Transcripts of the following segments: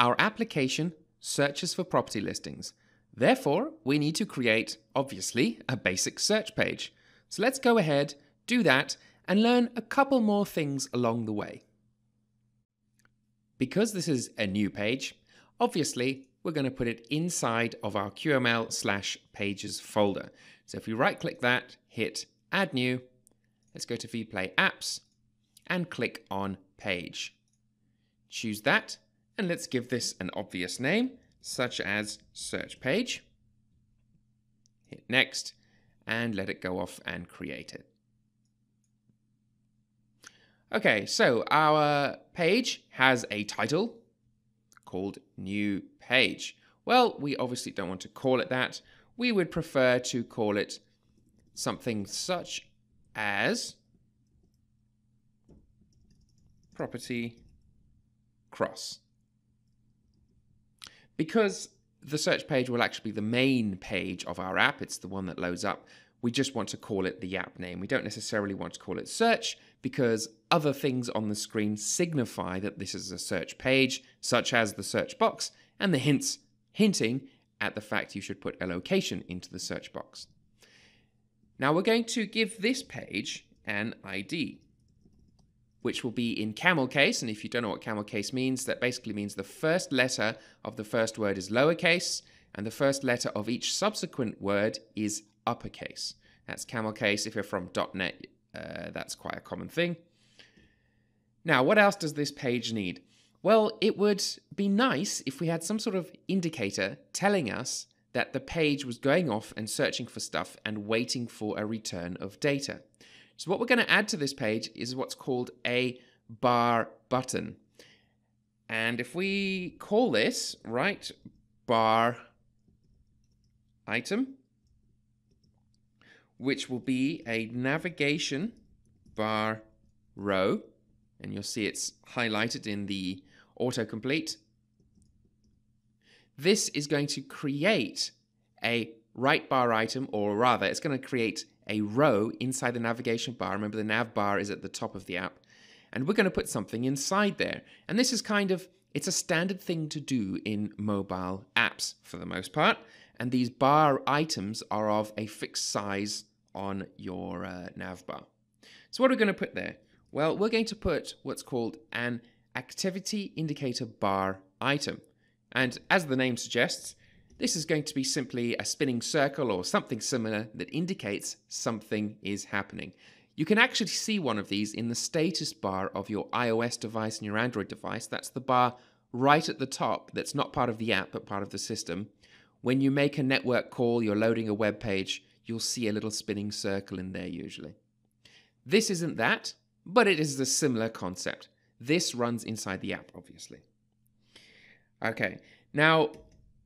our application searches for property listings. Therefore, we need to create, obviously, a basic search page. So let's go ahead, do that, and learn a couple more things along the way. Because this is a new page, obviously, we're going to put it inside of our QML slash pages folder. So if we right click that, hit add new, let's go to V-Play apps and click on page. Choose that and let's give this an obvious name such as search page. Hit next and let it go off and create it. Okay, so our page has a title called new page. Well, we obviously don't want to call it that. We would prefer to call it something such as property cross because the search page will actually be the main page of our app, it's the one that loads up, we just want to call it the app name. We don't necessarily want to call it search because other things on the screen signify that this is a search page, such as the search box and the hints hinting at the fact you should put a location into the search box. Now we're going to give this page an ID which will be in camel case. And if you don't know what camel case means, that basically means the first letter of the first word is lowercase, and the first letter of each subsequent word is uppercase. That's camel case. If you're from .NET, uh, that's quite a common thing. Now, what else does this page need? Well, it would be nice if we had some sort of indicator telling us that the page was going off and searching for stuff and waiting for a return of data. So what we're going to add to this page is what's called a bar button. And if we call this, right, bar item, which will be a navigation bar row, and you'll see it's highlighted in the autocomplete. This is going to create a right bar item, or rather, it's going to create a row inside the navigation bar. Remember, the nav bar is at the top of the app. And we're going to put something inside there. And this is kind of, it's a standard thing to do in mobile apps for the most part. And these bar items are of a fixed size on your uh, nav bar. So what are we going to put there? Well, we're going to put what's called an activity indicator bar item. And as the name suggests, this is going to be simply a spinning circle or something similar that indicates something is happening. You can actually see one of these in the status bar of your iOS device and your Android device. That's the bar right at the top that's not part of the app but part of the system. When you make a network call, you're loading a web page, you'll see a little spinning circle in there usually. This isn't that, but it is a similar concept. This runs inside the app, obviously. Okay, now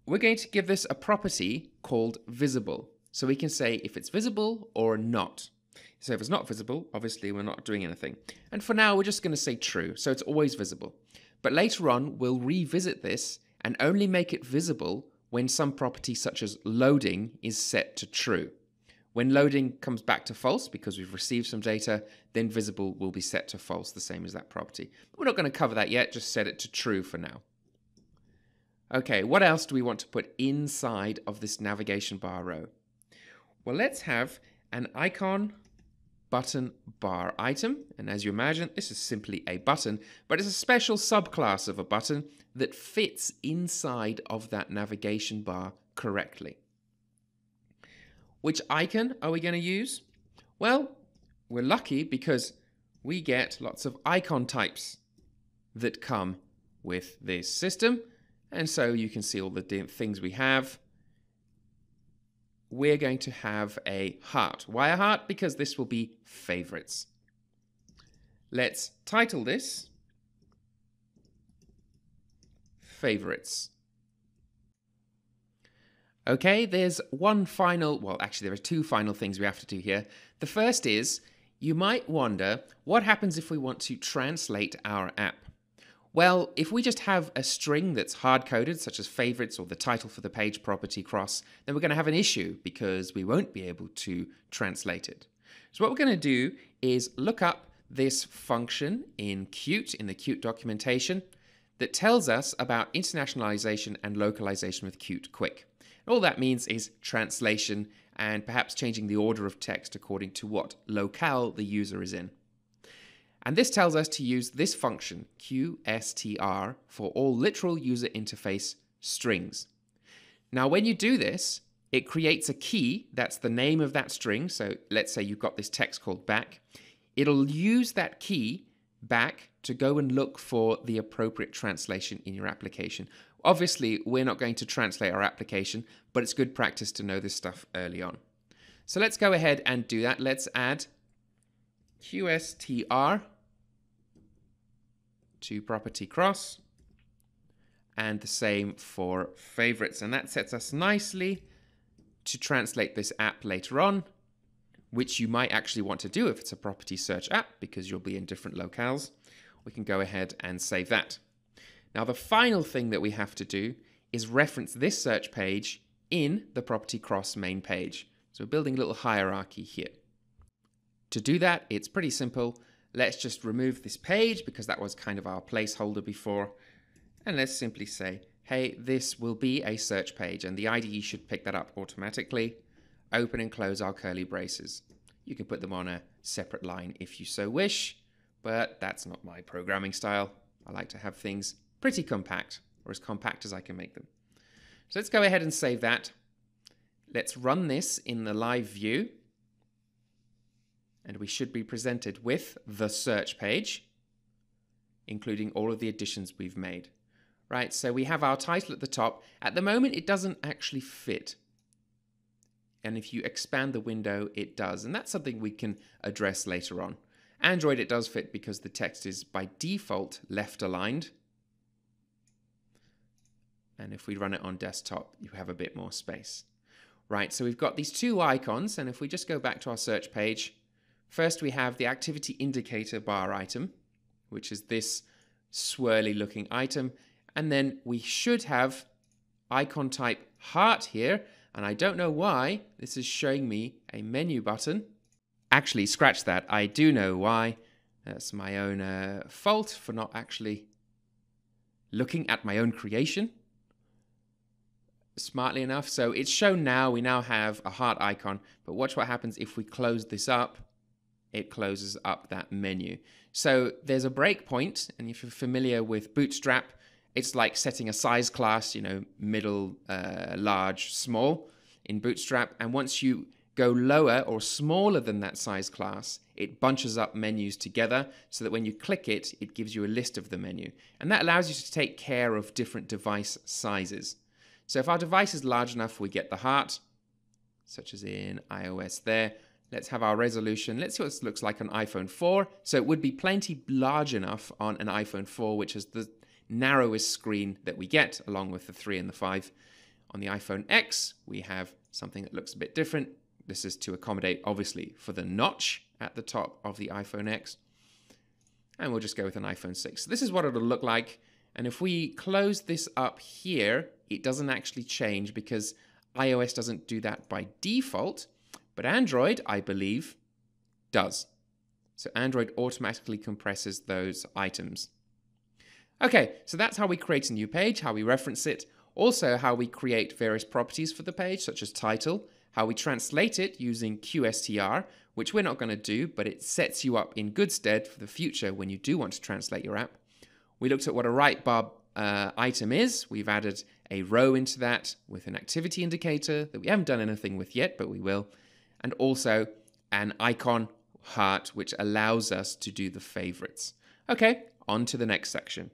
we're going to give this a property called visible. So we can say if it's visible or not. So if it's not visible, obviously we're not doing anything. And for now, we're just going to say true. So it's always visible. But later on, we'll revisit this and only make it visible when some property such as loading is set to true. When loading comes back to false because we've received some data, then visible will be set to false, the same as that property. We're not going to cover that yet, just set it to true for now. Okay, what else do we want to put inside of this navigation bar row? Well, let's have an icon button bar item. And as you imagine, this is simply a button, but it's a special subclass of a button that fits inside of that navigation bar correctly. Which icon are we going to use? Well, we're lucky because we get lots of icon types that come with this system. And so you can see all the things we have. We're going to have a heart. Why a heart? Because this will be favorites. Let's title this favorites. Okay, there's one final, well, actually, there are two final things we have to do here. The first is you might wonder what happens if we want to translate our app. Well, if we just have a string that's hard coded, such as favorites or the title for the page property cross, then we're going to have an issue because we won't be able to translate it. So what we're going to do is look up this function in Qt, in the Qt documentation. that tells us about internationalization and localization with Qt Quick. all that means is translation and perhaps changing the order of text according to what locale the user is in. And this tells us to use this function, qsTr, for all literal user interface strings. Now, when you do this, it creates a key that's the name of that string. So let's say you've got this text called back. It'll use that key back to go and look for the appropriate translation in your application. Obviously, we're not going to translate our application, but it's good practice to know this stuff early on. So let's go ahead and do that. Let's add qsTr to property cross and the same for favorites. And that sets us nicely to translate this app later on, which you might actually want to do if it's a property search app because you'll be in different locales. We can go ahead and save that. Now, the final thing that we have to do is reference this search page in the property cross main page. So we're building a little hierarchy here. To do that, it's pretty simple. Let's just remove this page because that was kind of our placeholder before. And let's simply say, hey, this will be a search page and the IDE should pick that up automatically. Open and close our curly braces. You can put them on a separate line if you so wish, but that's not my programming style. I like to have things pretty compact, or as compact as I can make them. So let's go ahead and save that. Let's run this in the live view. And we should be presented with the search page, including all of the additions we've made. Right, so we have our title at the top. At the moment, it doesn't actually fit. And if you expand the window, it does. And that's something we can address later on. Android, it does fit because the text is by default left aligned. And if we run it on desktop, you have a bit more space. Right, so we've got these two icons, and if we just go back to our search page, first we have the activity indicator bar item, which is this swirly looking item, and then we should have icon type heart here, and I don't know why this is showing me a menu button. Actually, scratch that, I do know why. That's my own uh, fault for not actually looking at my own creation smartly enough. So it's shown now, we now have a heart icon, but watch what happens if we close this up. It closes up that menu. So there's a breakpoint, and if you're familiar with Bootstrap, it's like setting a size class, you know, middle, uh, large, small in Bootstrap. And once you go lower or smaller than that size class, it bunches up menus together so that when you click it, it gives you a list of the menu. And that allows you to take care of different device sizes. So if our device is large enough, we get the heart, such as in iOS there. Let's have our resolution. Let's see what this looks like on iPhone 4. So it would be plenty large enough on an iPhone 4, which is the narrowest screen that we get, along with the 3 and the 5. On the iPhone X, we have something that looks a bit different. This is to accommodate, obviously, for the notch at the top of the iPhone X. And we'll just go with an iPhone 6. So this is what it'll look like. And if we close this up here, it doesn't actually change because iOS doesn't do that by default, but Android, I believe, does. So Android automatically compresses those items. Okay, so that's how we create a new page, how we reference it, also how we create various properties for the page, such as title, how we translate it using qsTr, which we're not going to do, but it sets you up in good stead for the future when you do want to translate your app. We looked at what a right bar uh, item is. We've added a row into that with an activity indicator that we haven't done anything with yet, but we will. And also an icon heart, which allows us to do the favorites. Okay, on to the next section.